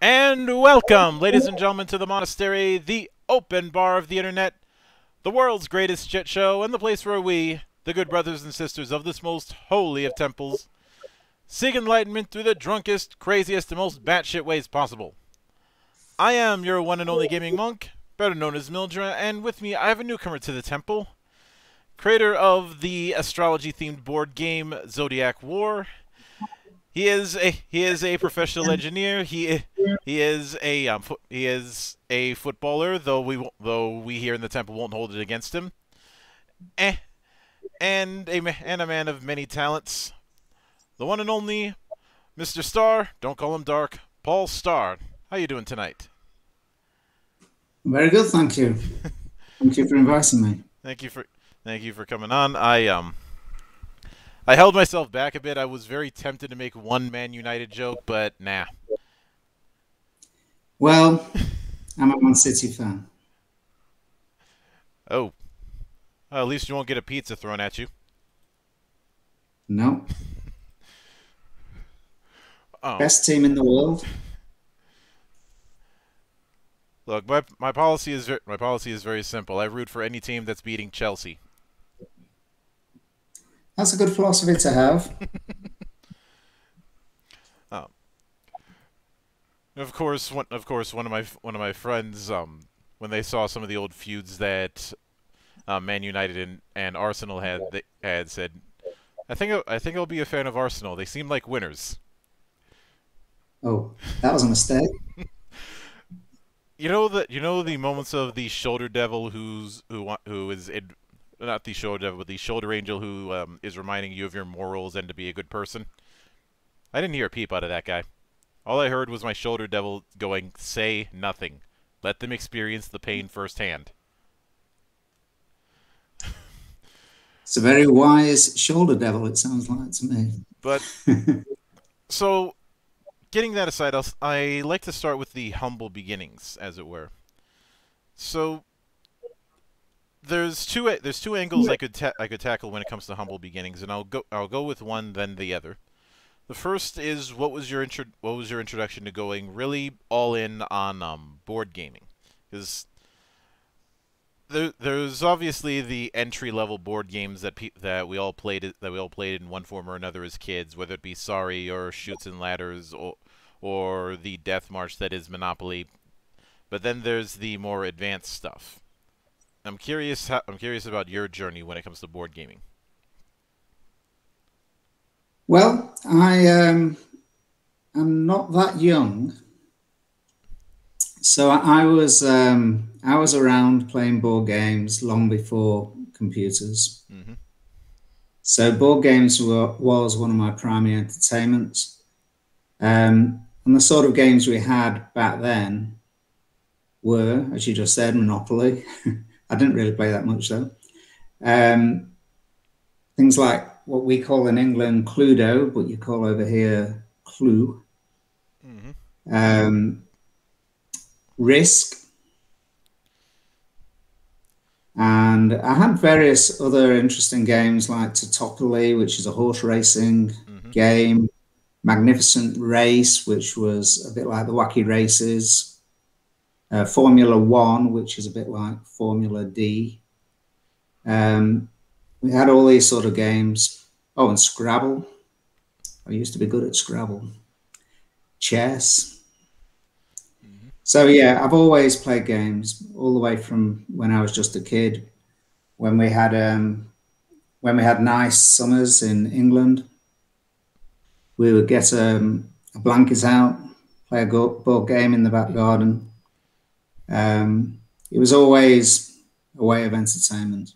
And welcome, ladies and gentlemen, to the monastery, the open bar of the internet, the world's greatest shit show, and the place where we, the good brothers and sisters of this most holy of temples, seek enlightenment through the drunkest, craziest, and most batshit ways possible. I am your one and only gaming monk, better known as Mildra, and with me I have a newcomer to the temple, creator of the astrology-themed board game Zodiac War. He is a he is a professional engineer. He he is a um, he is a footballer. Though we though we here in the temple won't hold it against him. Eh, and a and a man of many talents, the one and only Mr. Starr. Don't call him Dark. Paul Starr. How you doing tonight? Very good, thank you. thank you for inviting me. Thank you for thank you for coming on. I um I held myself back a bit. I was very tempted to make one Man United joke, but nah. Well, I'm a Man City fan. Oh. Well, at least you won't get a pizza thrown at you. No. Oh. Best team in the world. Look, my my policy is my policy is very simple. I root for any team that's beating Chelsea. That's a good philosophy to have. oh. Of course, one of course one of my one of my friends um when they saw some of the old feuds that uh, Man United and, and Arsenal had they had said, I think I think I'll be a fan of Arsenal. They seem like winners. Oh, that was a mistake. you know that you know the moments of the shoulder devil who's who who is in, not the shoulder devil, but the shoulder angel who um, is reminding you of your morals and to be a good person. I didn't hear a peep out of that guy. All I heard was my shoulder devil going, "Say nothing. Let them experience the pain firsthand." It's a very wise shoulder devil. It sounds like to me. But so getting that aside, I'll, I like to start with the humble beginnings, as it were. So there's two there's two angles I could I could tackle when it comes to humble beginnings, and I'll go I'll go with one then the other. The first is what was your intro what was your introduction to going really all in on um, board gaming? Because there, there's obviously the entry level board games that pe that we all played that we all played in one form or another as kids, whether it be Sorry or Chutes and Ladders or or the Death March that is Monopoly. But then there's the more advanced stuff. I'm curious. How, I'm curious about your journey when it comes to board gaming. Well, I um, am not that young, so I, I was um, I was around playing board games long before computers. Mm-hmm. So board games were, was one of my primary entertainments, um, and the sort of games we had back then were, as you just said, Monopoly. I didn't really play that much though. Um, things like what we call in England Cluedo, but you call over here Clue. Mm-hmm. Um, Risk. And I had various other interesting games like Totopoly, which is a horse racing mm-hmm. game, Magnificent Race, which was a bit like the Wacky Races, uh, Formula One, which is a bit like Formula D. Um, we had all these sort of games. Oh, and Scrabble. I used to be good at Scrabble. Chess. So yeah, I've always played games all the way from when I was just a kid. When we had um, when we had nice summers in England, we would get um, a blanket out, play a board game in the back garden, um, it was always a way of entertainment.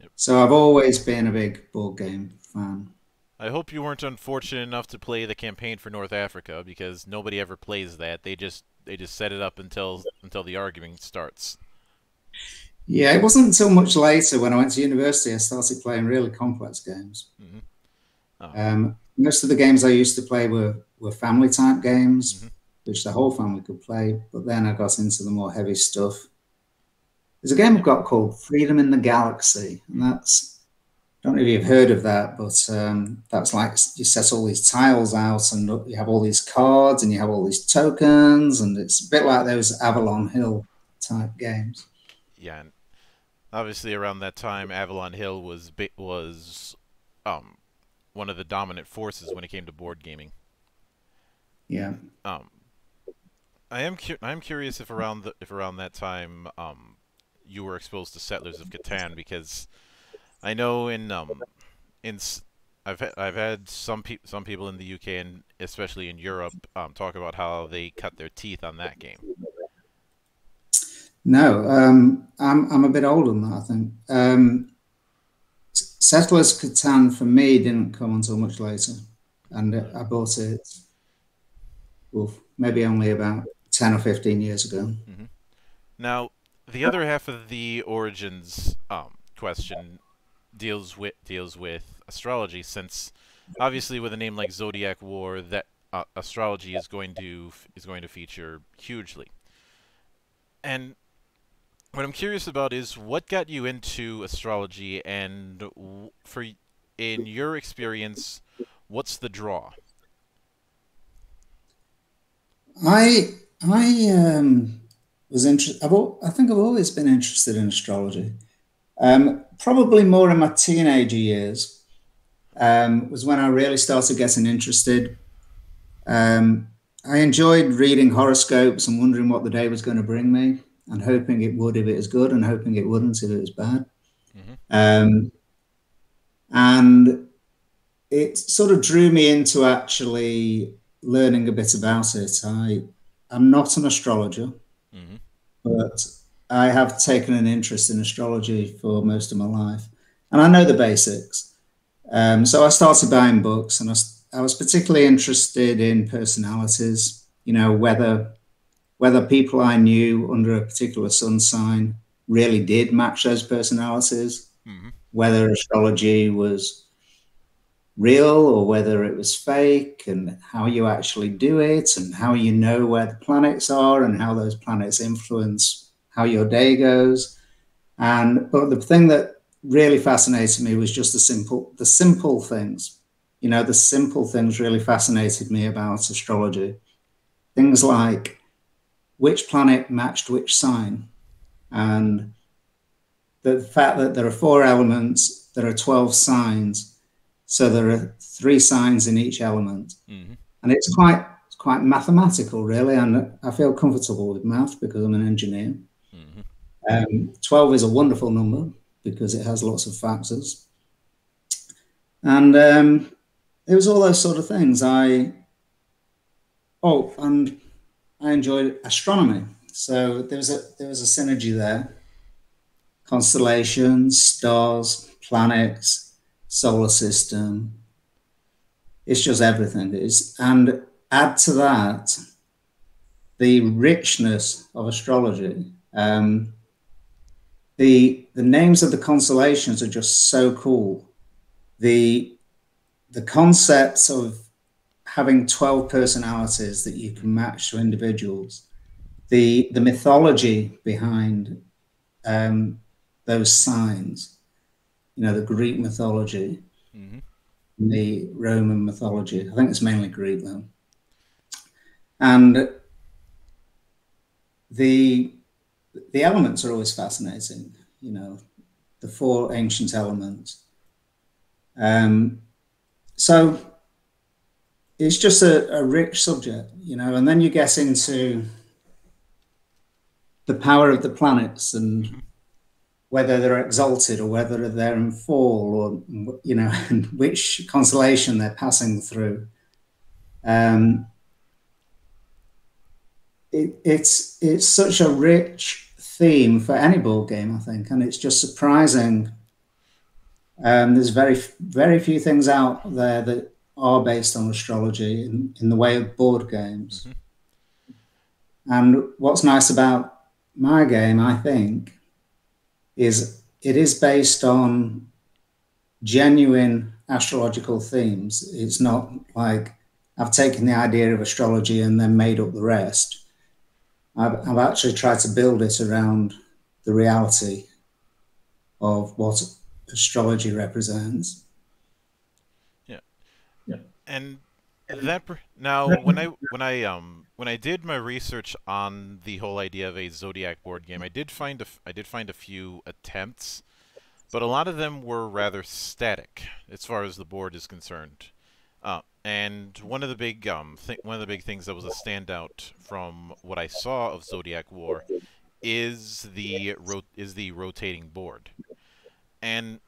Yep. So I've always been a big board game fan. I hope you weren't unfortunate enough to play the campaign for North Africa because nobody ever plays that. They just they just set it up until until the argument starts. Yeah, it wasn't until much later when I went to university I started playing really complex games. Mm-hmm. Oh. Um, most of the games I used to play were were family type games. Mm-hmm which the whole family could play. But then I got into the more heavy stuff. There's a game I've got called Freedom in the Galaxy, and that's I don't know if you've heard of that, but um, that's like you set all these tiles out and you have all these cards and you have all these tokens, and it's a bit like those Avalon Hill type games. Yeah, and obviously around that time, Avalon Hill was was um, one of the dominant forces when it came to board gaming. Yeah. Um, I am cu- I am curious if around the, if around that time um, you were exposed to Settlers of Catan because I know in um in I've I've had some pe some people in the UK and especially in Europe um, talk about how they cut their teeth on that game. No, um, I'm I'm a bit older than that. I think um, Settlers Catan for me didn't come until much later, and I bought it. Well, maybe only about ten or fifteen years ago. Mm -hmm. Now, the other half of the origins um, question deals with deals with astrology, since obviously with a name like Zodiac War, that uh, astrology is going to is going to feature hugely. And what I'm curious about is what got you into astrology, and for in your experience, what's the draw? I I um, was interested. I think I've always been interested in astrology. Um, probably more in my teenager years um, was when I really started getting interested. Um, I enjoyed reading horoscopes and wondering what the day was going to bring me, and hoping it would if it was good, and hoping it wouldn't if it was bad. Mm-hmm. Um, and it sort of drew me into actually learning a bit about it. I am not an astrologer, mm-hmm. but I have taken an interest in astrology for most of my life, and I know the basics. Um, so I started buying books, and I, I, was particularly interested in personalities. You know whether whether people I knew under a particular sun sign really did match those personalities, mm-hmm. whether astrology was real or whether it was fake, and how you actually do it, and how you know where the planets are, and how those planets influence how your day goes. And but the thing that really fascinated me was just the simple the simple things. You know, the simple things really fascinated me about astrology. Things like which planet matched which sign, and the fact that there are four elements, there are 12 signs, so there are three signs in each element. Mm-hmm. And it's quite it's quite mathematical, really. And I feel comfortable with math because I'm an engineer. Um, 12 is a wonderful number because it has lots of factors. And um, it was all those sort of things. I, oh, and I enjoyed astronomy. So there was a, there was a synergy there. Constellations, stars, planets, solar system. It's just everything. It's, and add to that the richness of astrology. Um, the the names of the constellations are just so cool. The the concepts of having 12 personalities that you can match to individuals, the the mythology behind um, those signs, you know, the Greek mythology, mm-hmm. the Roman mythology. I think it's mainly Greek though. And the the elements are always fascinating. You know, the four ancient elements. Um, so it's just a, a rich subject, you know, and then you get into the power of the planets and whether they're exalted or whether they're in fall or you know which constellation they're passing through um, it, it's it's such a rich theme for any board game, I think, and it's just surprising. Um, there's very very few things out there that are based on astrology in, in the way of board games. Mm-hmm. And what's nice about my game, I think, is it is based on genuine astrological themes. It's not like I've taken the idea of astrology and then made up the rest. I've, I've actually tried to build it around the reality of what astrology represents. Yeah. Yeah. And that now when I when I um when I did my research on the whole idea of a zodiac board game, I did find a I did find a few attempts, but a lot of them were rather static as far as the board is concerned. Uh, and one of the big um one of the big things that was a standout from what I saw of Zodiac War is the is the rotating board. And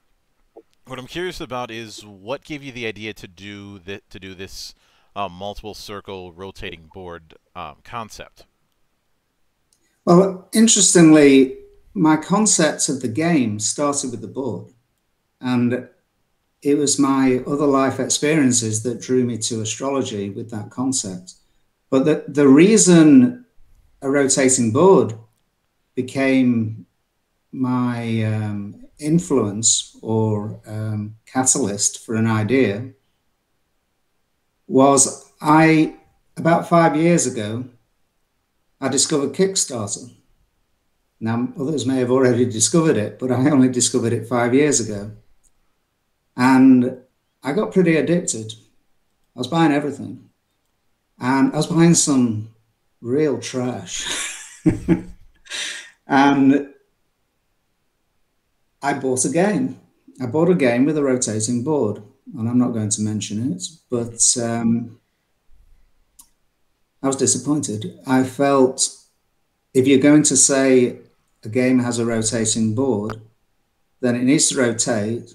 what I'm curious about is what gave you the idea to do that to do this uh, multiple circle rotating board um, concept? Well, interestingly, my concepts of the game started with the board, and it was my other life experiences that drew me to astrology with that concept. But the, the reason a rotating board became my um, influence or um, catalyst for an idea was I, about five years ago, I discovered Kickstarter. Now, others may have already discovered it, but I only discovered it five years ago. And I got pretty addicted. I was buying everything. And I was buying some real trash. and I bought a game. I bought a game with a rotating board and I'm not going to mention it, but um, I was disappointed. I felt if you're going to say a game has a rotating board, then it needs to rotate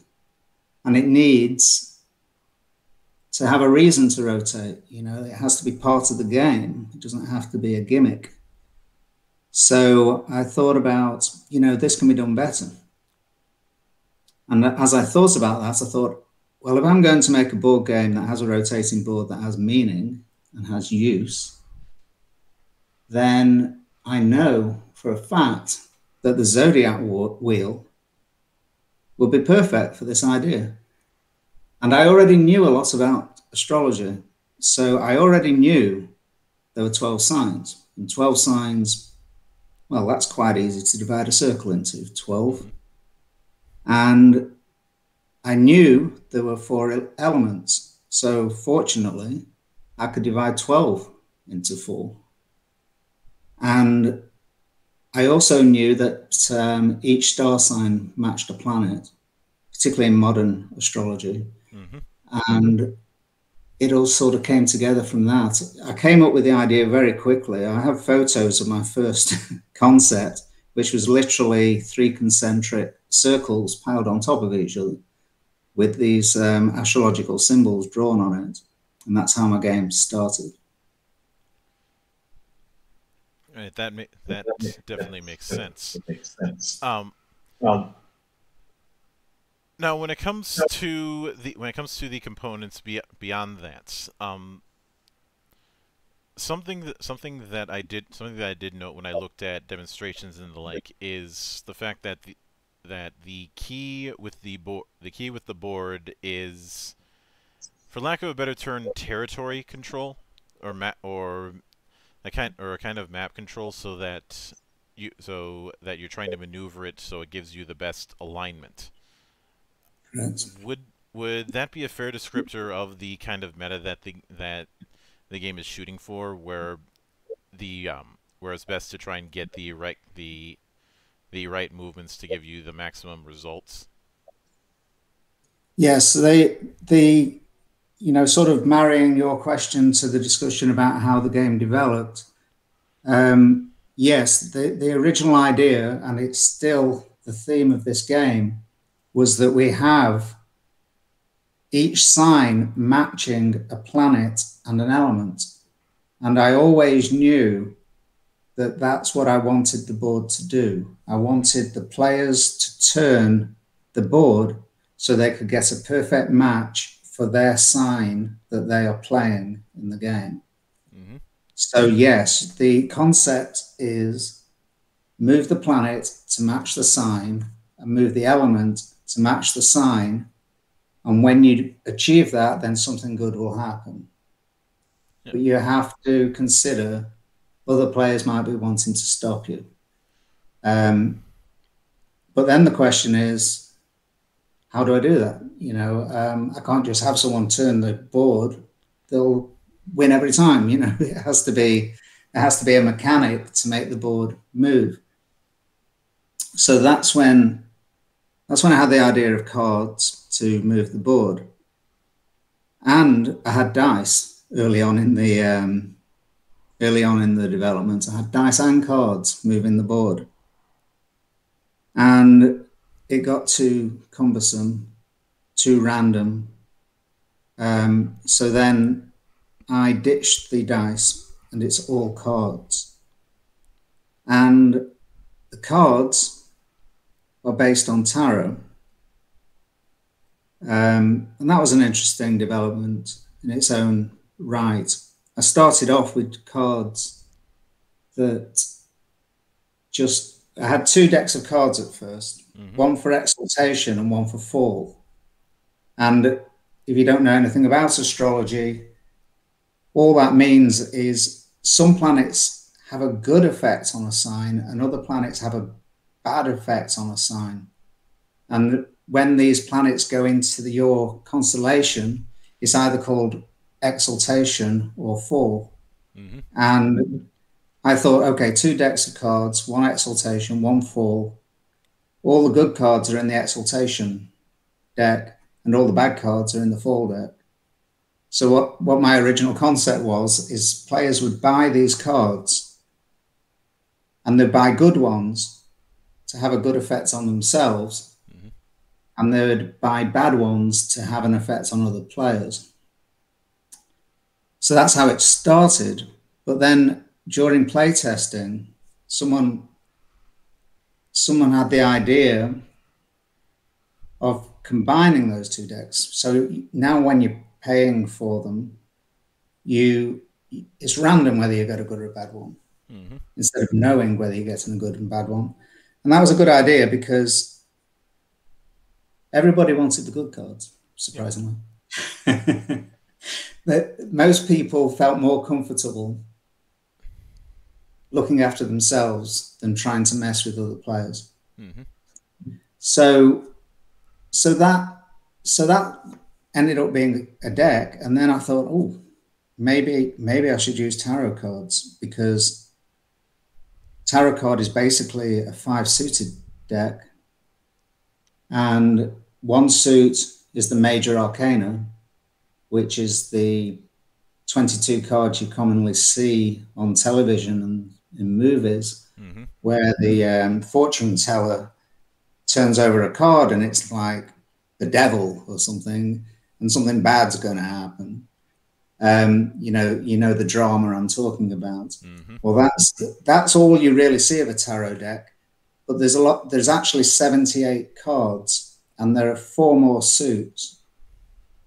and it needs to have a reason to rotate. You know, it has to be part of the game, it doesn't have to be a gimmick. So I thought about, you know, this can be done better. And as I thought about that, I thought, well, if I'm going to make a board game that has a rotating board that has meaning and has use, then I know for a fact that the zodiac wheel will be perfect for this idea. And I already knew a lot about astrology. So I already knew there were 12 signs. And 12 signs, well, that's quite easy to divide a circle into 12. And I knew there were four elements. So fortunately, I could divide 12 into four. And I also knew that um, each star sign matched a planet, particularly in modern astrology. Mm-hmm. And it all sort of came together from that. I came up with the idea very quickly. I have photos of my first concept, which was literally three concentric circles piled on top of each other with these um, astrological symbols drawn on it. And that's how my game started. Right, that ma- that definitely makes sense. Makes sense. Um, um, now, when it comes to the when it comes to the components be, beyond that, um, something that something that I did something that I did note when I looked at demonstrations and the like is the fact that the that the key with the board the key with the board is for lack of a better term territory control or map or a kind or a kind of map control so that you so that you're trying to maneuver it so it gives you the best alignment. That's... would would that be a fair descriptor of the kind of meta that the that the game is shooting for where the um where it's best to try and get the right the the right movements to give you the maximum results? Yes, they the you know sort of marrying your question to the discussion about how the game developed. Um, yes, the the original idea, and it's still the theme of this game, was that we have each sign matching a planet and an element. And I always knew that that's what I wanted the board to do. I wanted the players to turn the board so they could get a perfect match for their sign that they are playing in the game. Mm-hmm. So, yes, the concept is move the planet to match the sign and move the element to match the sign. And when you achieve that, then something good will happen. Yep. But you have to consider other players might be wanting to stop you. Um, but then the question is, how do I do that? You know, um, I can't just have someone turn the board; they'll win every time. You know, it has to be it has to be a mechanic to make the board move. So that's when that's when I had the idea of cards to move the board, and I had dice early on in the um, early on in the development. I had dice and cards moving the board, and it got too cumbersome, too random. Um, so then I ditched the dice and it's all cards. And the cards are based on tarot. Um, and that was an interesting development in its own right. I started off with cards that just I had two decks of cards at 1st mm-hmm. one for exaltation and one for fall. And if you don't know anything about astrology, all that means is some planets have a good effect on a sign and other planets have a bad effect on a sign. And when these planets go into the, your constellation, it's either called exaltation or fall. Mm-hmm. And I thought, okay, two decks of cards, one exaltation, one fall. All the good cards are in the exaltation deck, and all the bad cards are in the fall deck. So what, what my original concept was is players would buy these cards and they'd buy good ones to have a good effect on themselves, mm-hmm. and they would buy bad ones to have an effect on other players. So that's how it started. But then during playtesting, someone someone had the idea of combining those two decks. So now when you're paying for them, you it's random whether you get a good or a bad one mm-hmm. instead of knowing whether you're getting a good and bad one. And that was a good idea because everybody wanted the good cards, surprisingly. Yeah. That most people felt more comfortable looking after themselves than trying to mess with other players. Mm-hmm. So, so that so that ended up being a deck, and then I thought, oh, maybe maybe I should use tarot cards because tarot card is basically a five suited deck, and one suit is the major arcana, which is the 22 cards you commonly see on television and in movies mm-hmm. where the um, fortune teller turns over a card and it's like the devil or something, and something bad's going to happen. Um, you know, you know the drama I'm talking about. Mm-hmm. Well, that's that's all you really see of a tarot deck. But there's a lot. There's actually 78 cards, and there are four more suits,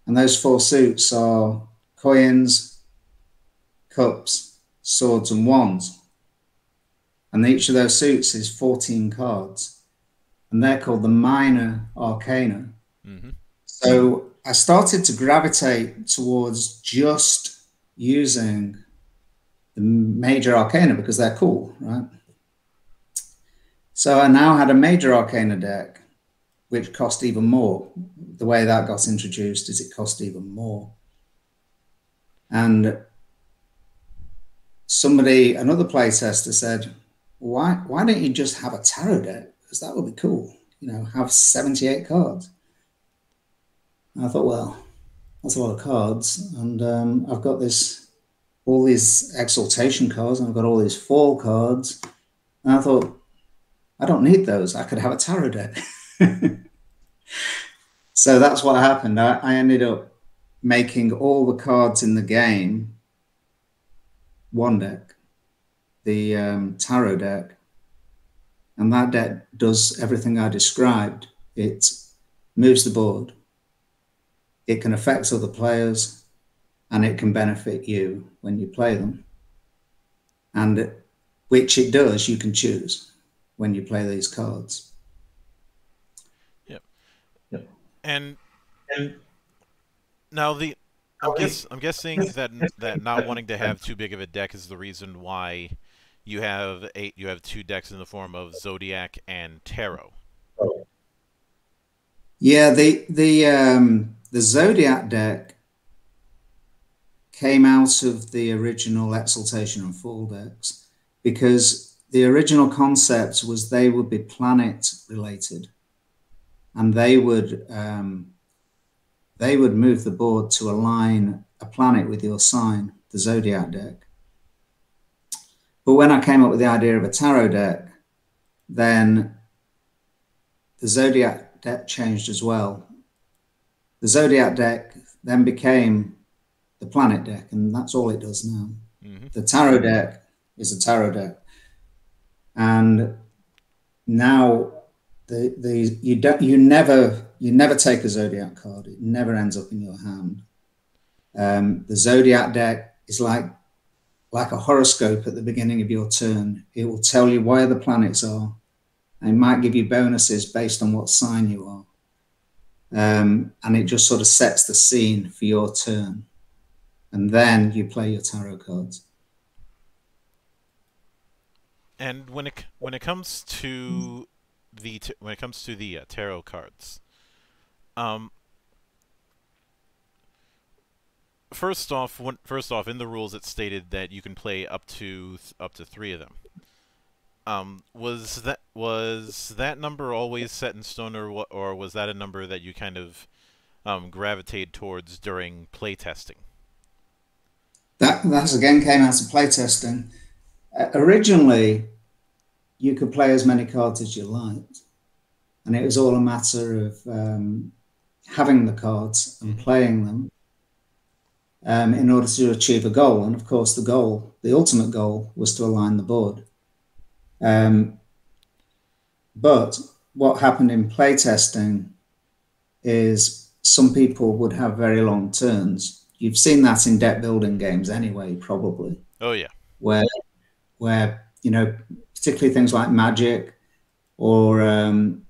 and those four suits are coins, cups, swords, and wands. And each of those suits is 14 cards. And they're called the minor arcana. Mm-hmm. So I started to gravitate towards just using the major arcana because they're cool, right? So I now had a major arcana deck, which cost even more. The way that got introduced is it cost even more. And somebody, another playtester said, why why don't you just have a tarot deck? Because that would be cool. You know, have 78 cards. And I thought, well, that's a lot of cards. And um, I've got this all these exaltation cards and I've got all these fall cards. And I thought, I don't need those. I could have a tarot deck. so that's what happened. I, I ended up making all the cards in the game one deck the um, tarot deck, and that deck does everything I described. It moves the board, it can affect other players, and it can benefit you when you play them. And which it does, you can choose when you play these cards. Yep. Yep. And, and now the I'm, guess, I'm guessing that that not wanting to have too big of a deck is the reason why you have eight. You have two decks in the form of Zodiac and Tarot. Yeah, the the um, the Zodiac deck came out of the original Exaltation and Fall decks because the original concept was they would be planet related, and they would um, they would move the board to align a planet with your sign, the Zodiac deck. But when I came up with the idea of a tarot deck, then the Zodiac deck changed as well. The Zodiac deck then became the planet deck, and that's all it does now. Mm-hmm. The tarot deck is a tarot deck. And now the the you don't you never you never take a zodiac card. It never ends up in your hand. Um, the zodiac deck is like like a horoscope at the beginning of your turn. It will tell you where the planets are. And it might give you bonuses based on what sign you are. Um, and it just sort of sets the scene for your turn. And then you play your tarot cards. And when it when it comes to the when it comes to the uh, tarot cards, um, first off, when, first off, in the rules it stated that you can play up to up to three of them. Um, was that was that number always set in stone, or or was that a number that you kind of um, gravitate towards during playtesting? That that again came out of playtesting. Uh, originally, you could play as many cards as you liked, and it was all a matter of um, having the cards and mm-hmm. playing them um, in order to achieve a goal. And of course, the goal, the ultimate goal, was to align the board. Um, but what happened in playtesting is some people would have very long turns. You've seen that in deck building games anyway, probably. Oh yeah. Where, where you know, particularly things like Magic, or um,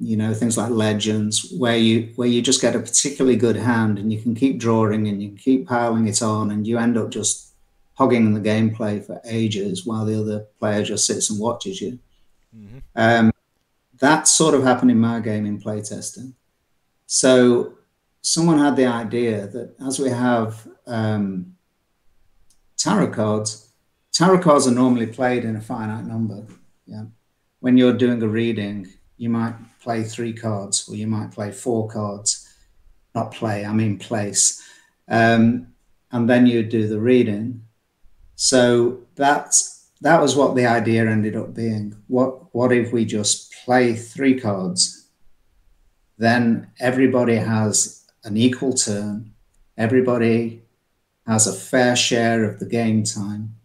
you know things like legends where you where you just get a particularly good hand and you can keep drawing and you can keep piling it on and you end up just hogging the gameplay for ages while the other player just sits and watches you mm-hmm. um, that sort of happened in my game in playtesting so someone had the idea that as we have um, tarot cards tarot cards are normally played in a finite number yeah when you're doing a reading you might play three cards or you might play four cards. Not play, I mean place. Um, and then you do the reading. So that's that was what the idea ended up being. What what if we just play three cards? Then everybody has an equal turn. Everybody has a fair share of the game time,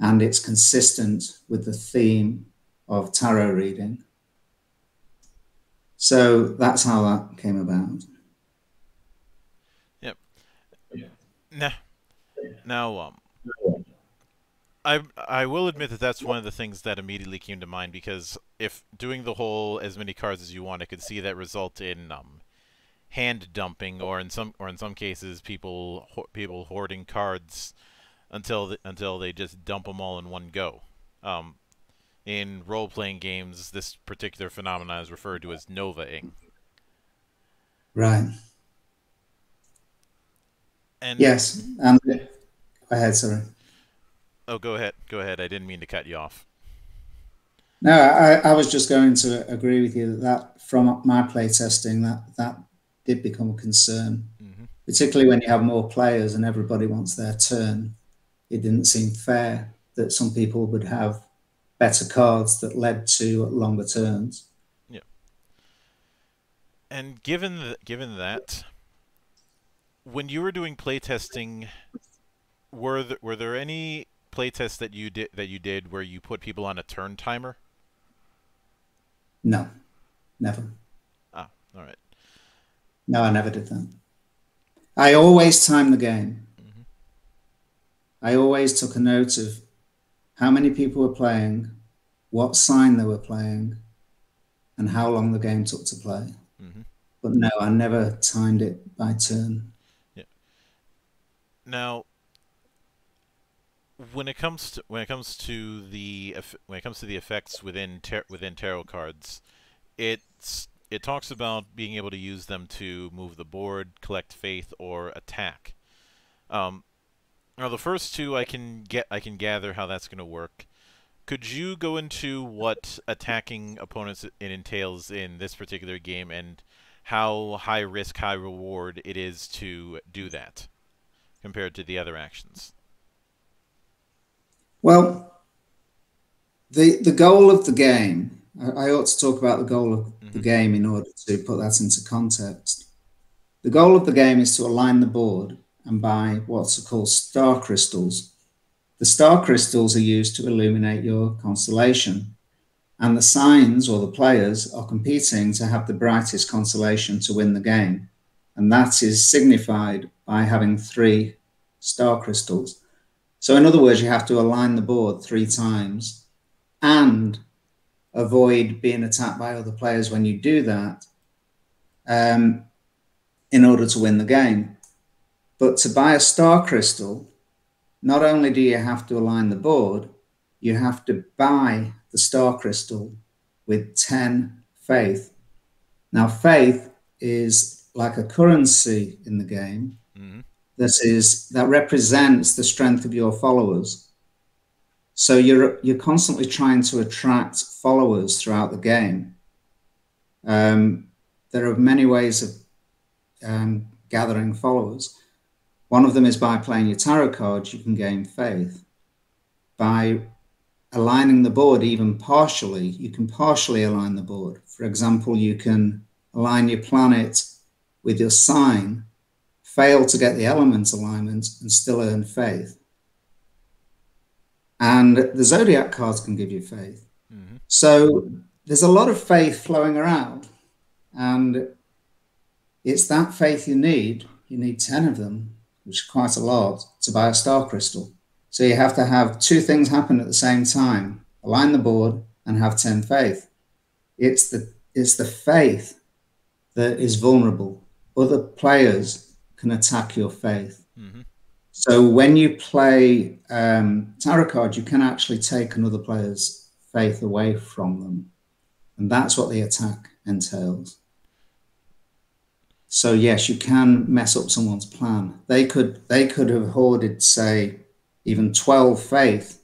and it's consistent with the theme of tarot reading. So that's how that came about. Yep. Now, now, um, I I will admit that that's one of the things that immediately came to mind because if doing the whole as many cards as you want, I could see that result in um, hand dumping, or in some or in some cases, people people hoarding cards until the, until they just dump them all in one go. Um, in role-playing games, this particular phenomenon is referred to as nova-ing. Right. And yes. Um, go ahead, sorry. Oh, go ahead. Go ahead. I didn't mean to cut you off. No, I, I was just going to agree with you that, that from my play testing, that that did become a concern, mm-hmm. particularly when you have more players and everybody wants their turn. It didn't seem fair that some people would have better cards that led to longer turns. Yeah. And given th- given that, when you were doing playtesting, were th- were there any playtests that you did that you did where you put people on a turn timer? No, never. Ah, all right. No, I never did that. I always timed the game. I always took a note of how many people were playing, what sign they were playing, and how long the game took to play. Mm-hmm. But no, I never timed it by turn. Yeah. Now, when it comes to when it comes to the when it comes to the effects within tar- within tarot cards, it's it talks about being able to use them to move the board, collect faith, or attack. Um, now the first two I can get I can gather how that's going to work. Could you go into what attacking opponents it entails in this particular game and how high risk, high reward it is to do that compared to the other actions? Well, the the goal of the game. I, I ought to talk about the goal of mm-hmm. the game in order to put that into context. The goal of the game is to align the board and buy what's called star crystals. The star crystals are used to illuminate your constellation, and the signs or the players are competing to have the brightest constellation to win the game. And that is signified by having three star crystals. So, in other words, you have to align the board three times and avoid being attacked by other players when you do that um, in order to win the game. But to buy a star crystal, not only do you have to align the board, you have to buy the star crystal with 10 faith. Now, faith is like a currency in the game mm-hmm. that is that represents the strength of your followers. So you're you're constantly trying to attract followers throughout the game. Um, there are many ways of um, gathering followers. One of them is by playing your tarot cards, you can gain faith. By aligning the board even partially, you can partially align the board. For example, you can align your planet with your sign, fail to get the elements alignment, and still earn faith. And the zodiac cards can give you faith. Mm-hmm. So there's a lot of faith flowing around. And it's that faith you need. You need 10 of them which is quite a lot, to buy a star crystal. So you have to have two things happen at the same time align the board and have 10 faith. It's the, it's the faith that is vulnerable. Other players can attack your faith. Mm-hmm. So when you play um, tarot cards, you can actually take another player's faith away from them. And that's what the attack entails. So yes, you can mess up someone's plan. They could they could have hoarded, say, even 12 faith.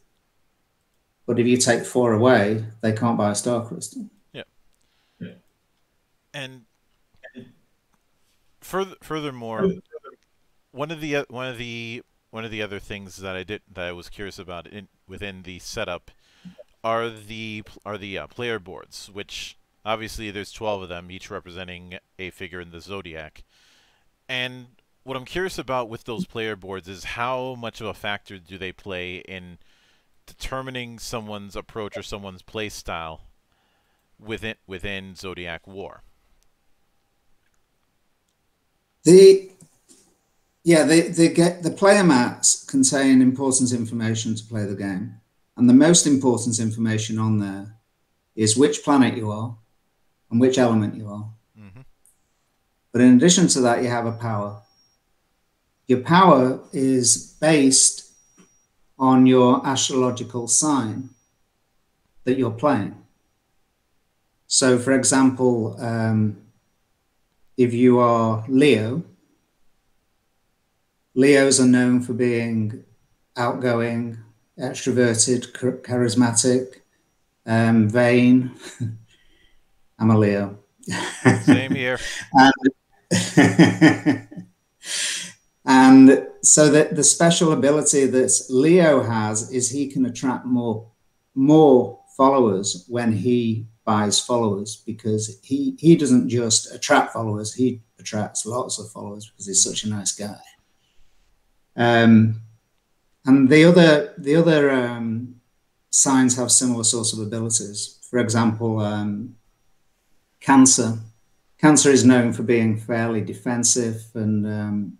But if you take four away, they can't buy a star crystal. Yeah. yeah. And further, furthermore, one of the one of the one of the other things that I did that I was curious about in within the setup are the are the uh, player boards, which Obviously, there's 12 of them, each representing a figure in the zodiac. And what I'm curious about with those player boards is how much of a factor do they play in determining someone's approach or someone's play style within within Zodiac War. The yeah, the the get the player mats contain important information to play the game, and the most important information on there is which planet you are, and which element you are. Mm-hmm. But in addition to that, you have a power. Your power is based on your astrological sign that you're playing. So, for example, um, if you are Leo, Leos are known for being outgoing, extroverted, charismatic, um, vain, I'm a Leo. Same here. and, and so that the special ability that Leo has is he can attract more more followers when he buys followers because he he doesn't just attract followers he attracts lots of followers because he's such a nice guy um, and the other the other um, signs have similar sorts of abilities for example um, cancer. Cancer is known for being fairly defensive and, um,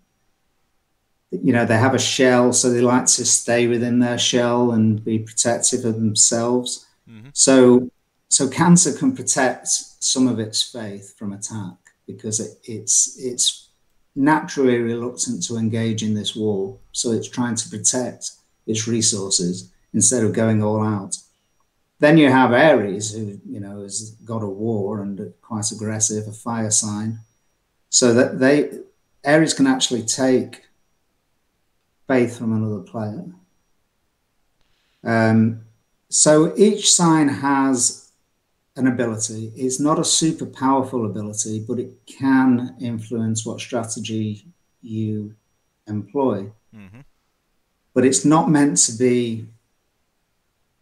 you know, they have a shell, so they like to stay within their shell and be protective of themselves. Mm-hmm. So, so cancer can protect some of its faith from attack because it, it's it's naturally reluctant to engage in this war. So it's trying to protect its resources instead of going all out. Then you have Aries, who you know is god of war and quite aggressive, a fire sign, so that they Ares can actually take faith from another player. Um, so each sign has an ability. It's not a super powerful ability, but it can influence what strategy you employ. Mm-hmm. But it's not meant to be.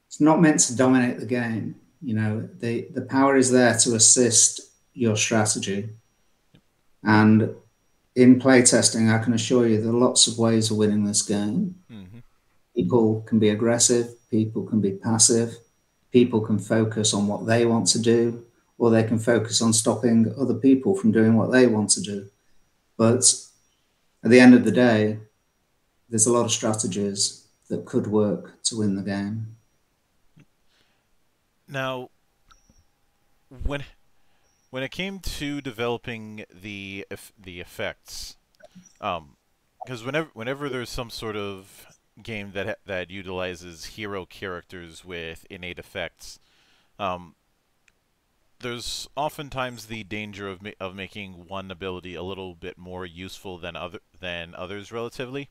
It's not meant to dominate the game. You know, the the power is there to assist your strategy. And in playtesting, I can assure you there are lots of ways of winning this game. Mm-hmm. People can be aggressive, people can be passive, people can focus on what they want to do, or they can focus on stopping other people from doing what they want to do. But at the end of the day, there's a lot of strategies that could work to win the game. Now, when when it came to developing the the effects, um, because whenever whenever there's some sort of game that that utilizes hero characters with innate effects, um, there's oftentimes the danger of ma of making one ability a little bit more useful than other than others relatively.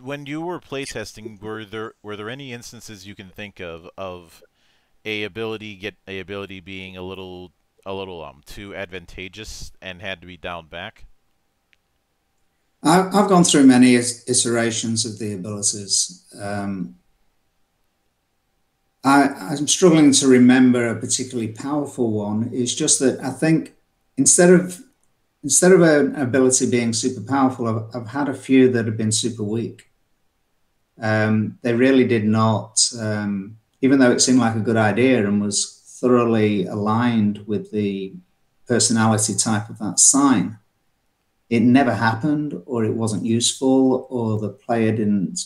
When you were playtesting, were there were there any instances you can think of of a ability get a ability being a little a little um too advantageous and had to be down back? I've gone through many iterations of the abilities. Um, I, am struggling to remember a particularly powerful one. It's just that I think instead of instead of an ability being super powerful, I've, I've had a few that have been super weak. Um, they really did not um, even though it seemed like a good idea and was thoroughly aligned with the personality type of that sign, it never happened, or it wasn't useful, or the player didn't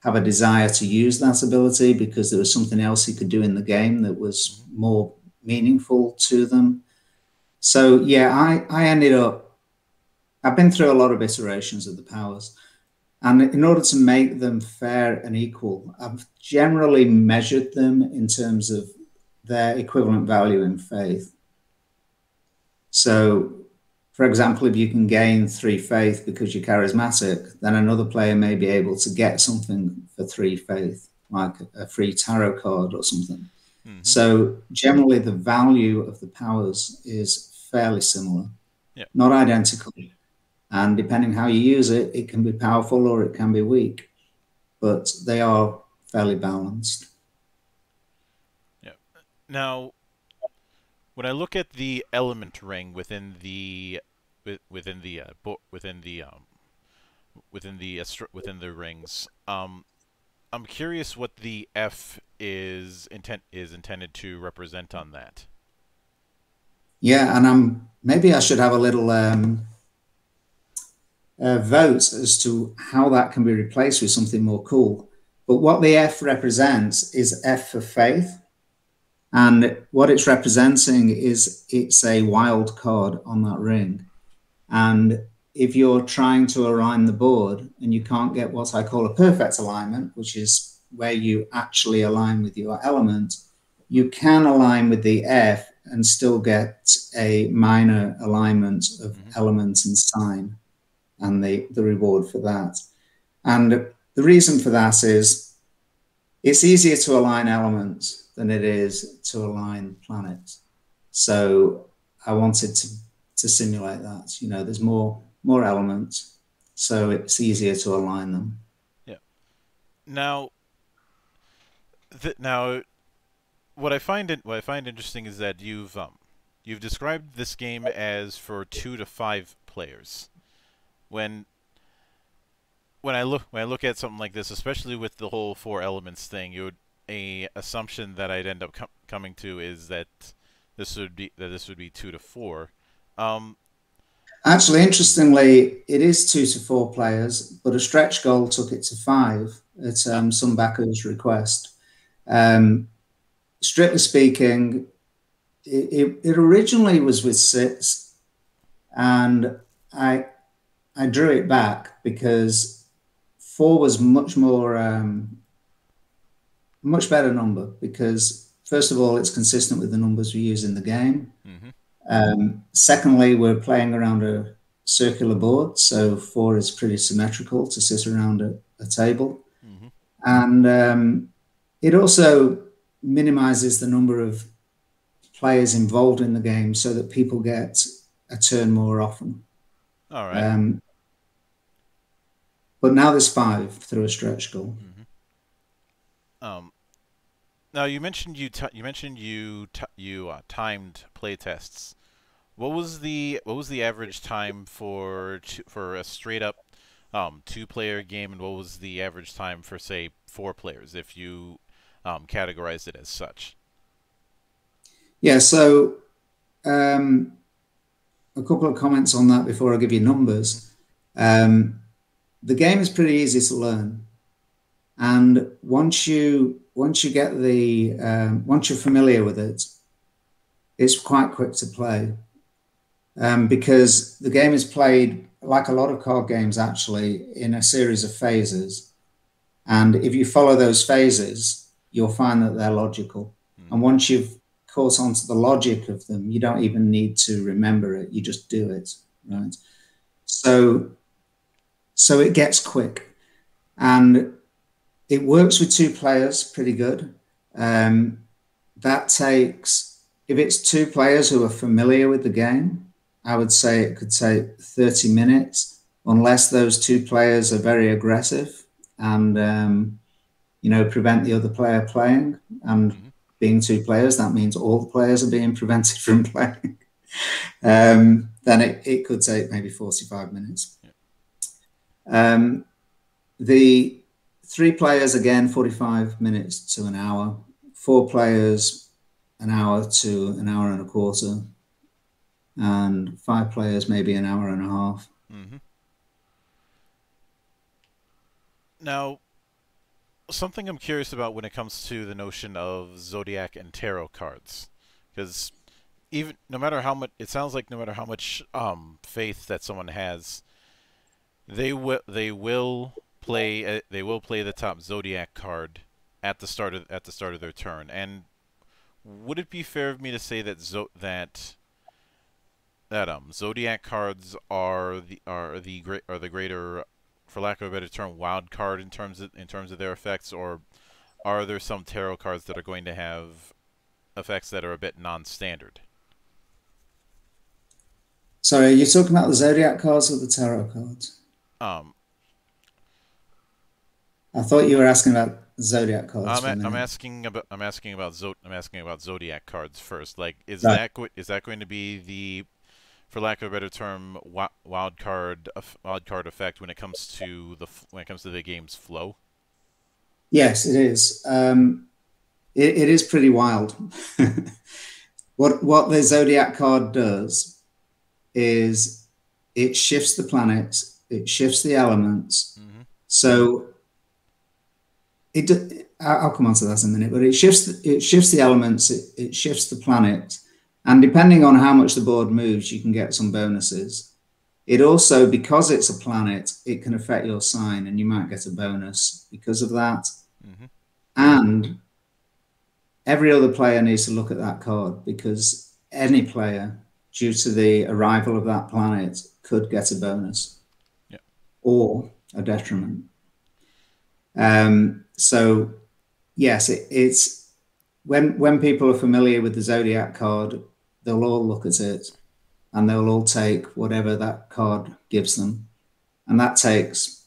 have a desire to use that ability because there was something else he could do in the game that was more meaningful to them. So, yeah, I, I ended up, I've been through a lot of iterations of the powers. And in order to make them fair and equal, I've generally measured them in terms of their equivalent value in faith. So, for example, if you can gain three faith because you're charismatic, then another player may be able to get something for three faith, like a free tarot card or something. Mm-hmm. So, generally, the value of the powers is fairly similar, not identical. And depending how you use it, it can be powerful or it can be weak, but they are fairly balanced. Yeah. Now, when I look at the element ring within the within the uh, within the um, within the within the rings, um, I'm curious what the F is intent is intended to represent on that. Yeah, and I'm maybe I should have a little um, uh, vote as to how that can be replaced with something more cool. But what the F represents is F for faith. And what it's representing is it's a wild card on that ring. And if you're trying to align the board and you can't get what I call a perfect alignment, which is where you actually align with your element, you can align with the F and still get a minor alignment of mm-hmm. element and sign and the, the reward for that. And the reason for that is it's easier to align elements than it is to align planets. So I wanted to, to simulate that. You know, there's more more elements, so it's easier to align them. Yeah. Now, now, what I find it what I find interesting is that you've um, you've described this game as for two to five players when when I look when I look at something like this, especially with the whole four elements thing, you would a assumption that I'd end up com coming to is that this would be that this would be two to four. Um, Actually, interestingly, it is two to four players, but a stretch goal took it to five at um, some backers' request. Um, strictly speaking, it, it, it originally was with six, and I I drew it back because four was much more um, much better number because first of all, it's consistent with the numbers we use in the game. Mm-hmm. Um, secondly, we're playing around a circular board, so four is pretty symmetrical to sit around a, a table, mm-hmm. and um, it also minimizes the number of players involved in the game so that people get a turn more often. All right. Um, but now there's five through a stretch goal. Mm-hmm. Um, now you mentioned you you mentioned you you uh, timed play tests. What was the what was the average time for for a straight up um, two player game, and what was the average time for say four players if you um, categorized it as such? Yeah, so um, a couple of comments on that before I give you numbers. Um, the game is pretty easy to learn, and once you once you get the um, once you're familiar with it, it's quite quick to play um, because the game is played like a lot of card games actually in a series of phases, and if you follow those phases, you'll find that they're logical. Mm. And once you've caught onto the logic of them, you don't even need to remember it. You just do it, right? So, so it gets quick, and it works with two players pretty good. Um, that takes if it's two players who are familiar with the game, I would say it could take 30 minutes, unless those two players are very aggressive and um, you know prevent the other player playing. And mm-hmm. being two players, that means all the players are being prevented from playing. um, then it, it could take maybe 45 minutes. Yeah. Um, the three players again, 45 minutes to an hour. Four players, an hour to an hour and a quarter. And five players, maybe an hour and a half. Mm-hmm. Now, something I'm curious about when it comes to the notion of zodiac and tarot cards, because even no matter how much it sounds like, no matter how much um, faith that someone has, they will they will play uh, they will play the top zodiac card at the start of at the start of their turn. And would it be fair of me to say that zo that that um zodiac cards are the are the great are the greater for lack of a better term, wild card in terms of in terms of their effects, or are there some tarot cards that are going to have effects that are a bit non-standard? Sorry, you're talking about the zodiac cards or the tarot cards? Um, I thought you were asking about zodiac cards. I'm, a, I'm asking about I'm asking about zo- I'm asking about zodiac cards first. Like, is right. that is that going to be the for lack of a better term, wild card wild card effect when it comes to the when it comes to the game's flow? Yes, it is. Um, it, it is pretty wild. what what the zodiac card does is it shifts the planets, it shifts the elements. Mm-hmm. So it. I'll come on to that in a minute, but it shifts it shifts the elements, it, it shifts the planet and depending on how much the board moves, you can get some bonuses. It also, because it's a planet, it can affect your sign and you might get a bonus because of that. Mm-hmm. And every other player needs to look at that card because any player, due to the arrival of that planet, could get a bonus yeah. or a detriment. Um, so, yes, it, it's when when people are familiar with the zodiac card, they'll all look at it and they'll all take whatever that card gives them. And that takes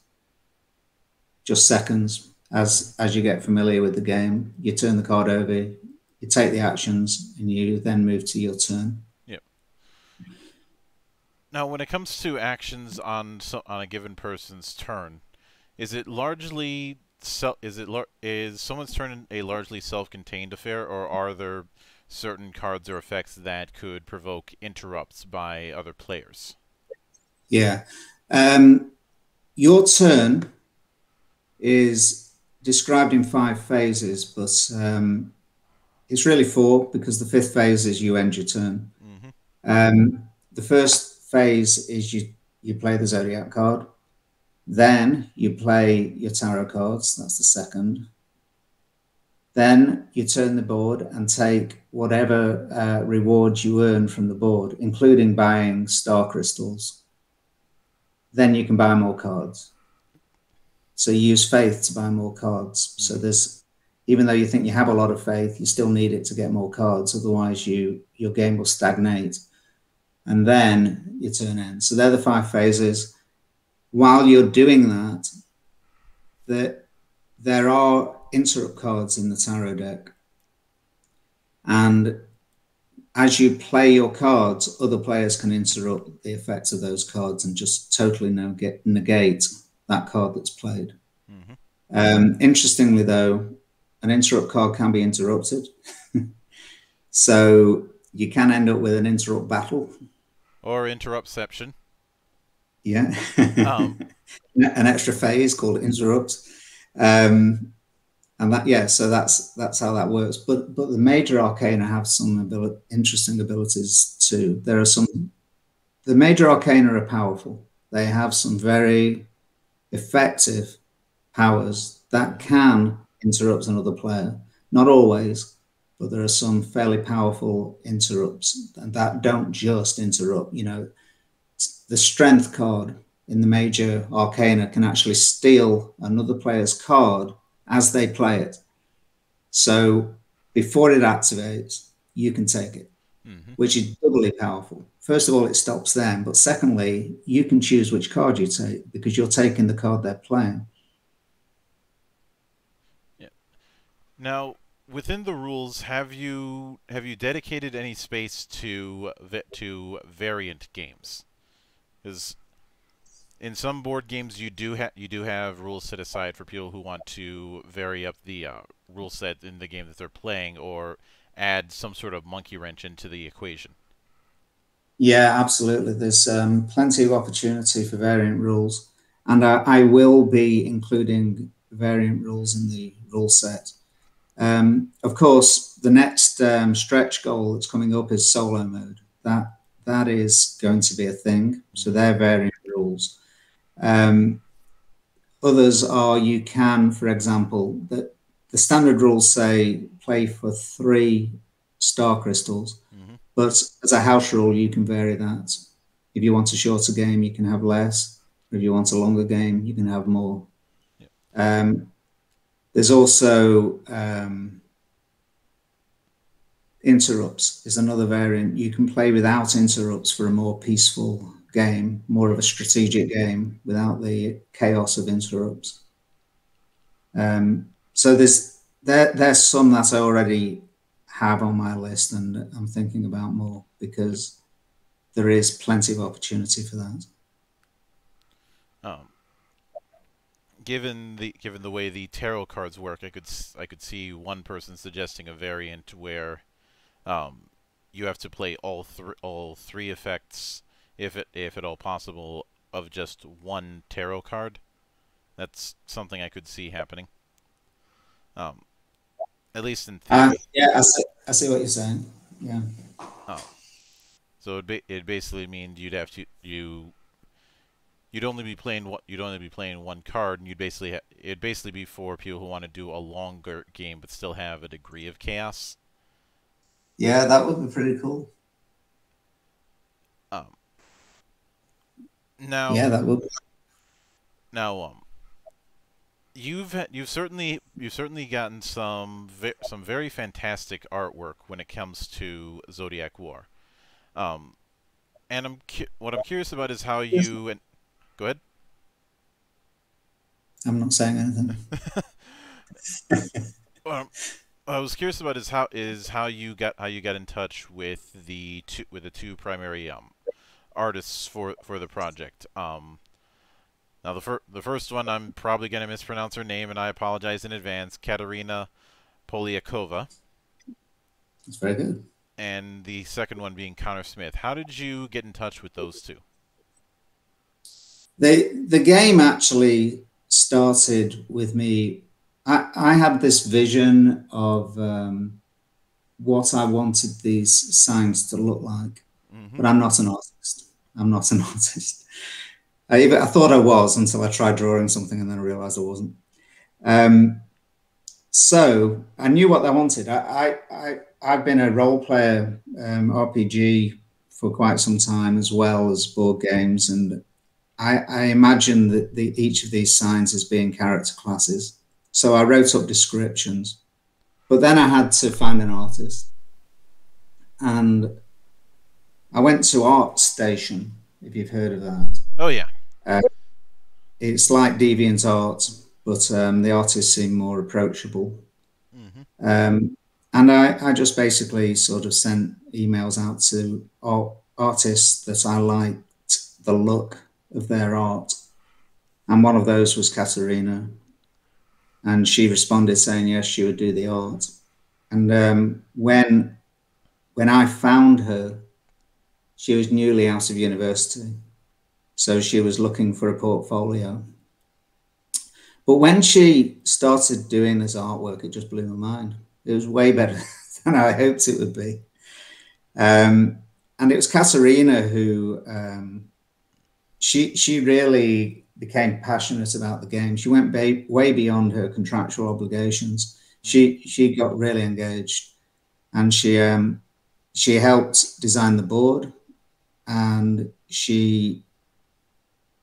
just seconds as as you get familiar with the game. You turn the card over, you take the actions, and you then move to your turn. Yep. Now, when it comes to actions on on a given person's turn, is it largely is it is someone's turn a largely self-contained affair, or are there certain cards or effects that could provoke interrupts by other players. Yeah. Um, your turn is described in five phases, but um, it's really four because the fifth phase is you end your turn. Mm-hmm. Um, the first phase is you, you play the zodiac card. Then you play your tarot cards. That's the second. Then you turn the board and take whatever uh, rewards you earn from the board, including buying star crystals. Then you can buy more cards. So you use faith to buy more cards. So mm-hmm. there's, even though you think you have a lot of faith, you still need it to get more cards. Otherwise, you your game will stagnate, and then you turn in. So they're the five phases. While you're doing that, that there are interrupt cards in the tarot deck. And as you play your cards, other players can interrupt the effects of those cards and just totally negate that card that's played. Mm-hmm. Um, interestingly, though, an interrupt card can be interrupted. so you can end up with an interrupt battle. Or interruptception. Yeah. Um. an extra phase called interrupt. Um, and that yeah so that's that's how that works. But but the major arcana have some interesting abilities too. There are some the major arcana are powerful. They have some very effective powers that can interrupt another player. Not always but there are some fairly powerful interrupts and that don't just interrupt you know. The strength card in the major arcana can actually steal another player's card as they play it. So before it activates, you can take it, mm-hmm. which is doubly powerful. First of all, it stops them, but secondly, you can choose which card you take because you're taking the card they're playing. Yeah. Now, within the rules, have you have you dedicated any space to to variant games? Because in some board games you do have you do have rules set aside for people who want to vary up the uh, rule set in the game that they're playing or add some sort of monkey wrench into the equation. Yeah, absolutely. There's um, plenty of opportunity for variant rules, and I, I, will be including variant rules in the rule set. Um, of course, the next um, stretch goal that's coming up is solo mode. That that is going to be a thing. So they're variant rules. Um, others are you can, for example, that the standard rules say play for three star crystals, mm-hmm. but as a house rule, you can vary that. If you want a shorter game, you can have less. If you want a longer game, you can have more. Yep. Um, there's also um, interrupts is another variant. You can play without interrupts for a more peaceful game, more of a strategic game without the chaos of interrupts. Um, so there's there there's some that I already have on my list, and I'm thinking about more because there is plenty of opportunity for that. Um, given the given the way the tarot cards work, I could I could see one person suggesting a variant where um, you have to play all three all three effects if it if at all possible, of just one tarot card. That's something I could see happening. Um, at least in theory. Uh, yeah, I see, I see what you're saying. Yeah. Oh. So it ba it basically means you'd have to you you'd only be playing what you'd only be playing one card, and you'd basically it'd basically be for people who want to do a longer game but still have a degree of chaos. Yeah, that would be pretty cool. Um, now, yeah, that would. Now, um, you've you've certainly you've certainly gotten some ve some very fantastic artwork when it comes to Zodiac War. Um, and I'm what I'm curious about is how you and go ahead. I'm not saying anything. well, I was curious about is how is how you got how you got in touch with the two with the two primary um artists for for the project. Um, now the first the first one I'm probably going to mispronounce her name, and I apologize in advance. Katerina Poliakova. That's very good. And the second one being Connor Smith. How did you get in touch with those two? They the game actually started with me. I, I had this vision of um, what I wanted these signs to look like, mm-hmm. but I'm not an artist. I'm not an artist. I, even, I thought I was until I tried drawing something and then I realized I wasn't. Um, so I knew what they wanted. I, I, I have been a role player um, RPG for quite some time, as well as board games, and I, I imagine that the, each of these signs as being character classes. So I wrote up descriptions, but then I had to find an artist, and I went to ArtStation. If you've heard of that. Oh yeah. Uh, it's like Deviant Art, but um, the artists seem more approachable. Mm-hmm. Um, and I, I, just basically sort of sent emails out to art, artists that I liked the look of their art. And one of those was Katerina. And she responded saying yes, she would do the art. And um, when when I found her, she was newly out of university. So she was looking for a portfolio. But when she started doing this artwork, it just blew my mind. It was way better than I hoped it would be. Um, and it was Katerina who um, she she really became passionate about the game. She went ba- way beyond her contractual obligations. She she got really engaged, and she um, she helped design the board, and she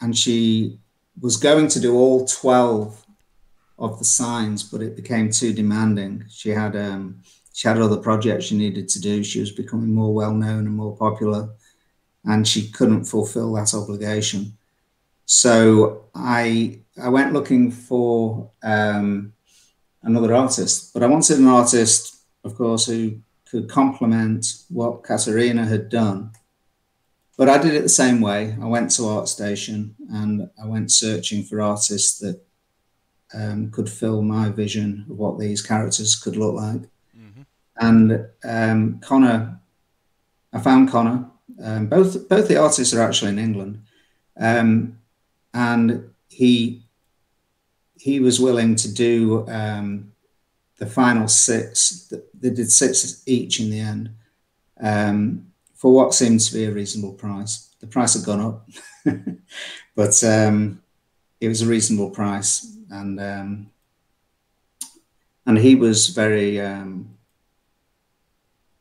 and she was going to do all 12 of the signs, but it became too demanding. She had um, she had other projects she needed to do. She was becoming more well known and more popular, and she couldn't fulfill that obligation. So I I went looking for um, another artist, but I wanted an artist, of course, who could complement what Katerina had done but I did it the same way. I went to ArtStation and I went searching for artists that um, could fill my vision of what these characters could look like. Mm-hmm. And um, Connor, I found Connor. Um, both both the artists are actually in England, um, and he he was willing to do um, the final six. They did six each in the end. Um, for what seemed to be a reasonable price. The price had gone up, but um, it was a reasonable price, and um, and he was very um,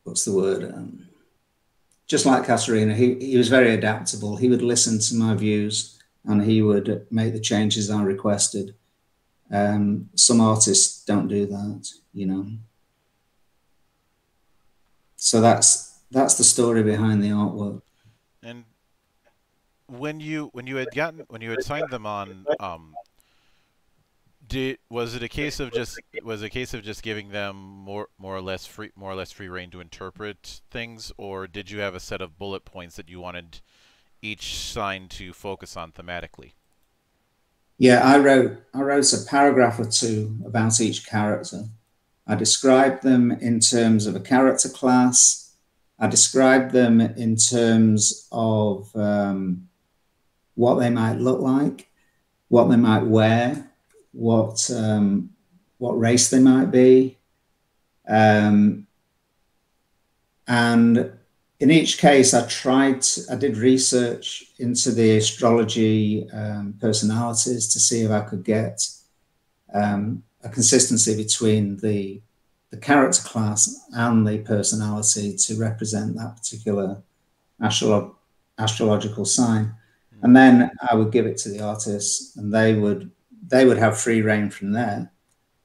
what's the word? Um, just like Katerina, he, he was very adaptable. He would listen to my views and he would make the changes I requested. Um, some artists don't do that, you know. So that's that's the story behind the artwork. And when you when you had gotten when you had signed them on, um, did was it a case of just was it a case of just giving them more more or less free more or less free rein to interpret things, or did you have a set of bullet points that you wanted each sign to focus on thematically? Yeah, I wrote I wrote a paragraph or two about each character. I described them in terms of a character class, I described them in terms of um, what they might look like, what they might wear, what um, what race they might be, um, and in each case, I tried. To, I did research into the astrology um, personalities to see if I could get um, a consistency between the the character class and the personality to represent that particular astrolog- astrological sign. And then I would give it to the artists, and they would they would have free rein from there.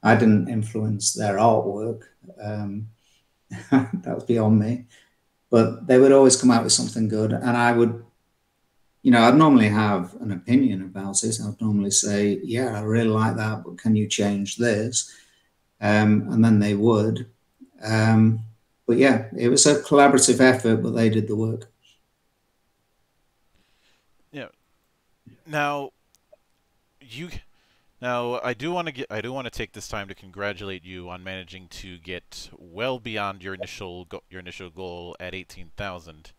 I didn't influence their artwork; um, that was beyond me. But they would always come out with something good, and I would, you know, I'd normally have an opinion about it. I'd normally say, "Yeah, I really like that, but can you change this?" Um, and then they would. Um, but yeah, it was a collaborative effort, but they did the work. Yeah. Now, you. Now, I do want to get. I do want to take this time to congratulate you on managing to get well beyond your initial your initial goal at eighteen thousand,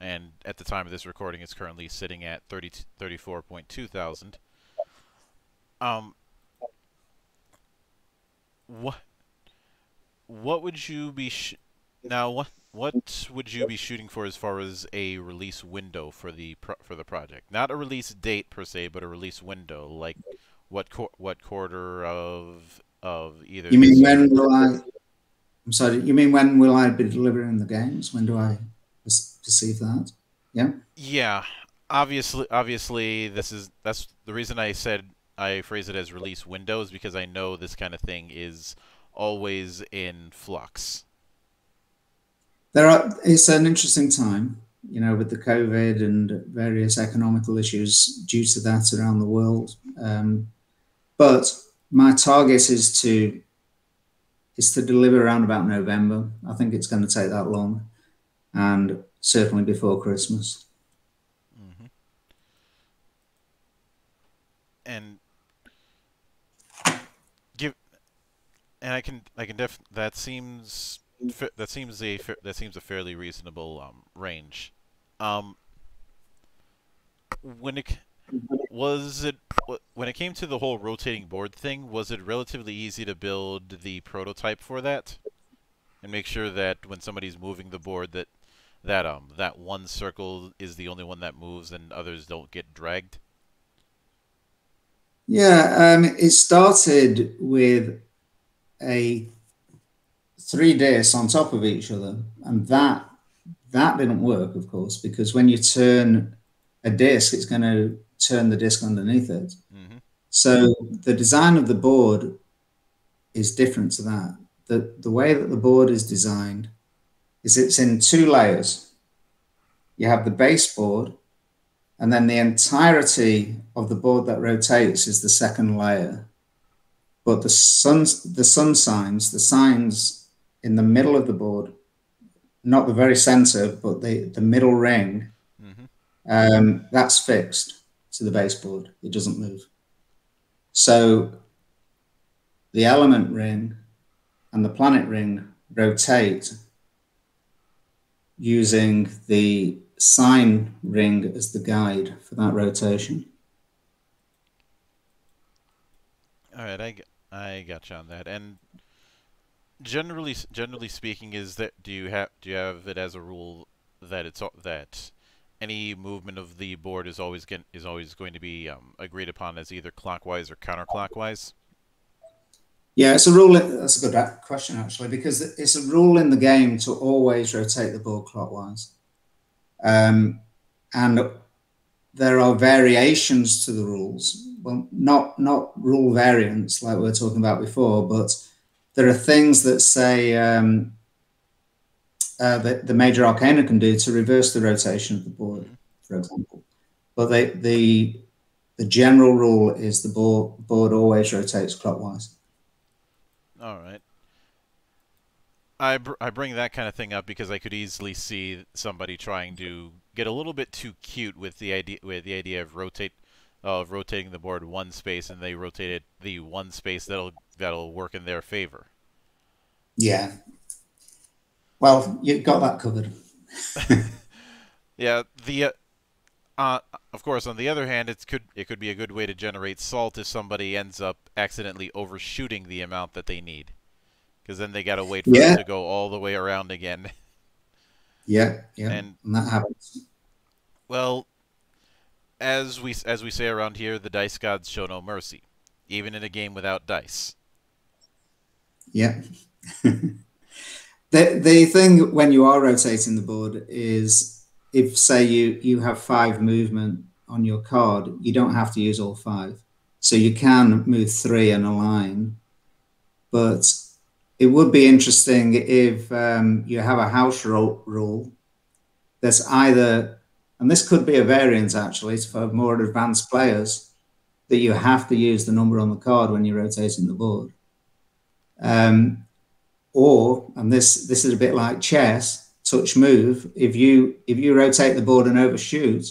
and at the time of this recording, it's currently sitting at 30, 34.2 thousand. Um, what what would you be now what what would you be shooting for as far as a release window for the for the project? Not a release date per se, but a release window. Like what what quarter of of either. You mean when will I? I'm sorry. You mean when will I be delivering the games? When do I perceive that? Yeah. Yeah. Obviously, obviously, this is that's the reason I said I phrase it as release windows because I know this kind of thing is always in flux. There are. It's an interesting time, you know, with the COVID and various economical issues due to that around the world. Um, but my target is to is to deliver around about November. I think it's going to take that long, and certainly before Christmas. Mm-hmm. And give, and I can I can def that seems that seems a that seems a fairly reasonable um, range. Um, when it was it when it came to the whole rotating board thing, was it relatively easy to build the prototype for that, and make sure that when somebody's moving the board that that um that one circle is the only one that moves and others don't get dragged? Yeah, um, it started with a three discs on top of each other, and that that didn't work, of course, because when you turn a disc, it's going to turn the disc underneath it. Mm-hmm. So the design of the board is different to that. The the way that the board is designed is it's in two layers. You have the baseboard, and then the entirety of the board that rotates is the second layer. But the sun, the sun signs, the signs in the middle of the board, not the very center, but the, the middle ring, mm-hmm. um, that's fixed to the baseboard. It doesn't move. So the element ring and the planet ring rotate using the sign ring as the guide for that rotation. All right, I, I got you on that. And generally generally speaking, is that do you have do you have it as a rule that it's that any movement of the board is always get, is always going to be um, agreed upon as either clockwise or counterclockwise? Yeah, it's a rule. That's a good question, actually, because it's a rule in the game to always rotate the board clockwise. Um, and there are variations to the rules. Well, not not rule variants like we were talking about before, but there are things that say um, uh, that the major arcana can do to reverse the rotation of the board, for example. But they, the the general rule is the board board always rotates clockwise. All right. I, br I bring that kind of thing up because I could easily see somebody trying to get a little bit too cute with the idea with the idea of rotate of rotating the board one space and they rotated the one space that'll that'll work in their favor. Yeah. Well, you got that covered. yeah, the uh, uh, of course, on the other hand, it could it could be a good way to generate salt if somebody ends up accidentally overshooting the amount that they need, because then they got to wait for yeah. it to go all the way around again. Yeah, yeah, and, and that happens. Well, as we as we say around here, the dice gods show no mercy, even in a game without dice. Yeah. the the thing when you are rotating the board is if say you you have five movement on your card, you don't have to use all five. So you can move three in a line, but it would be interesting if um, you have a house rule, that's either, and this could be a variance actually for more advanced players, that you have to use the number on the card when you're rotating the board. Um, or, and this this is a bit like chess, touch move, if you if you rotate the board and overshoot,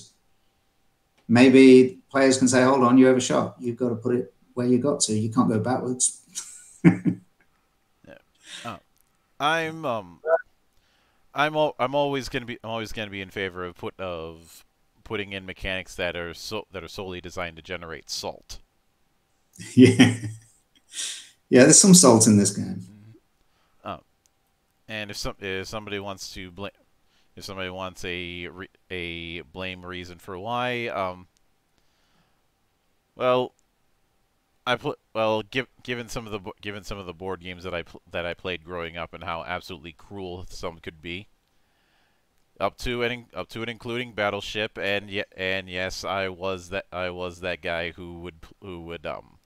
maybe players can say, "Hold on, you overshot. You've got to put it where you got to. You can't go backwards." I'm um, I'm al- I'm always gonna be I'm always gonna be in favor of put of putting in mechanics that are so that are solely designed to generate salt. Yeah. Yeah, there's some salt in this game. Oh, And if some if somebody wants to blame, if somebody wants a a blame reason for why, um, well, I pl- well, give, given some of the given some of the board games that I that I played growing up and how absolutely cruel some could be, up to and up to and including Battleship, and yet and yes, I was that I was that guy who would who would um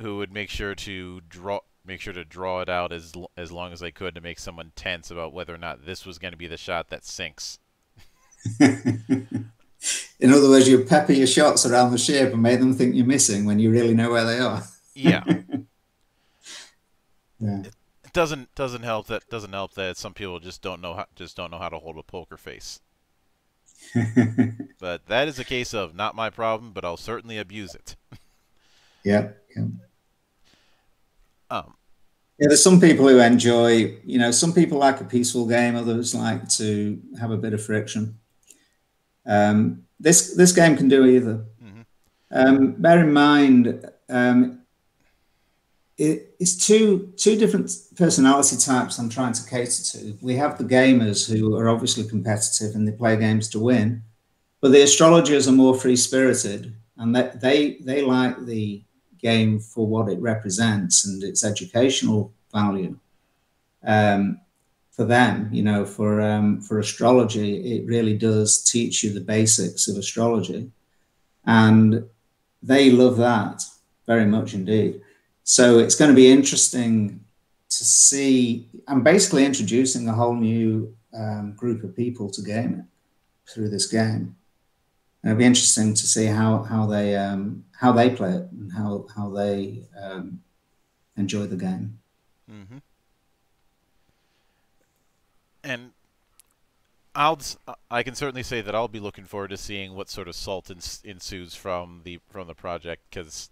who would make sure to draw make sure to draw it out as as long as I could to make someone tense about whether or not this was going to be the shot that sinks. In other words, you pepper your shots around the ship and make them think you're missing when you really know where they are. Yeah. yeah. It, it doesn't doesn't help that doesn't help that some people just don't know how just don't know how to hold a poker face. but that is a case of not my problem, but I'll certainly abuse it. yeah. yeah. Um, yeah, there's some people who enjoy, you know, some people like a peaceful game, others like to have a bit of friction. Um, this this game can do either. Mm-hmm. Um, bear in mind, um, it, it's two two different personality types I'm trying to cater to. We have the gamers who are obviously competitive and they play games to win, but the astrologers are more free spirited and they, they they like the game for what it represents and its educational value. Um, for them, you know, for um, for astrology, it really does teach you the basics of astrology, and they love that very much indeed. So it's going to be interesting to see. I'm basically introducing a whole new um, group of people to gaming through this game. And it'll be interesting to see how how they um, how they play it and how how they um, enjoy the game. Mm-hmm and I'll I can certainly say that I'll be looking forward to seeing what sort of salt ensues from the from the project because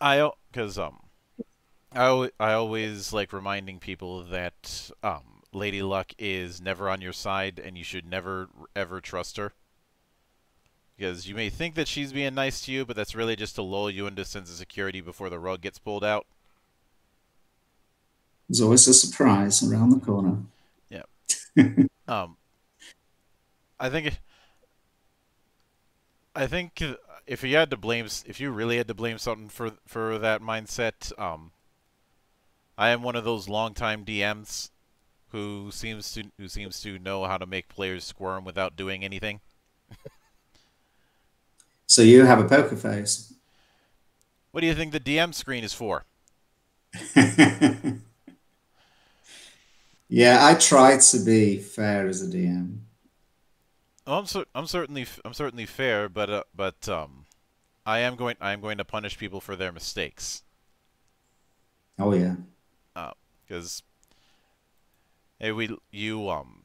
I because um I I always like reminding people that um Lady Luck is never on your side and you should never ever trust her because you may think that she's being nice to you but that's really just to lull you into a sense of security before the rug gets pulled out. There's always a surprise around the corner. Yeah. um, I think. I think if you had to blame, if you really had to blame something for for that mindset, um, I am one of those longtime DMs who seems to who seems to know how to make players squirm without doing anything. so you have a poker face. What do you think the DM screen is for? Yeah, I try to be fair as a DM. Oh, I'm cer I'm certainly I'm certainly fair, but uh, but um, I am going I am going to punish people for their mistakes. Oh yeah. Because uh, hey, we you um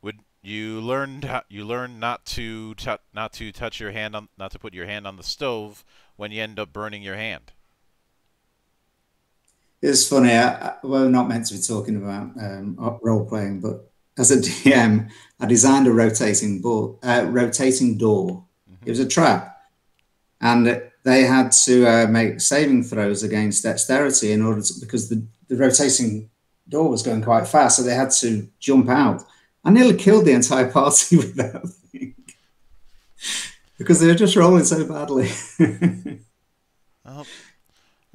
would you learned you learn not to not to touch your hand on not to put your hand on the stove when you end up burning your hand. It's funny. I, we're not meant to be talking about um, role playing, but as a DM, I designed a rotating board, uh, rotating door. Mm-hmm. It was a trap, and they had to uh, make saving throws against dexterity in order to because the, the rotating door was going quite fast, so they had to jump out. I nearly killed the entire party with that thing because they were just rolling so badly. well,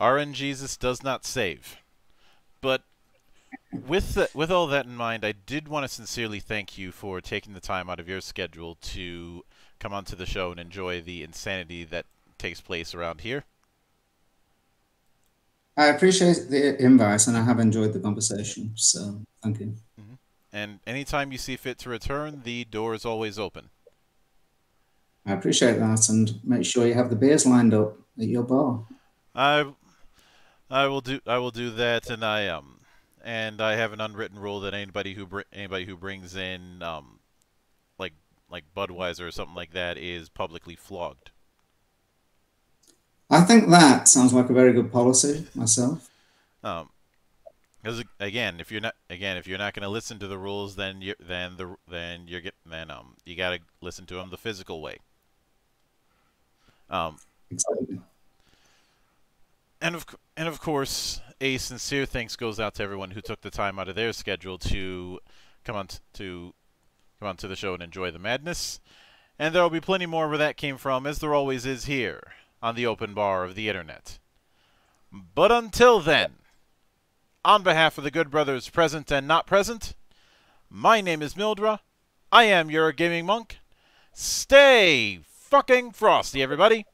RNGesus does not save. But with the, with all that in mind, I did want to sincerely thank you for taking the time out of your schedule to come onto the show and enjoy the insanity that takes place around here. I appreciate the invite, and I have enjoyed the conversation. So, thank you. Mm -hmm. And anytime you see fit to return, the door is always open. I appreciate that, and make sure you have the beers lined up at your bar. I I will do I will do that, and I um and I have an unwritten rule that anybody who br anybody who brings in um like like Budweiser or something like that is publicly flogged. I think that sounds like a very good policy myself. Um, because again, if you're not again if you're not going to listen to the rules, then you then the then you're get then um you got to listen to them the physical way. Um, exactly and of and of course, a sincere thanks goes out to everyone who took the time out of their schedule to come on to come on to the show and enjoy the madness. And there will be plenty more where that came from, as there always is here on the open bar of the internet. But until then, on behalf of the good brothers present and not present, my name is Mildra. I am your gaming monk. Stay fucking frosty, everybody.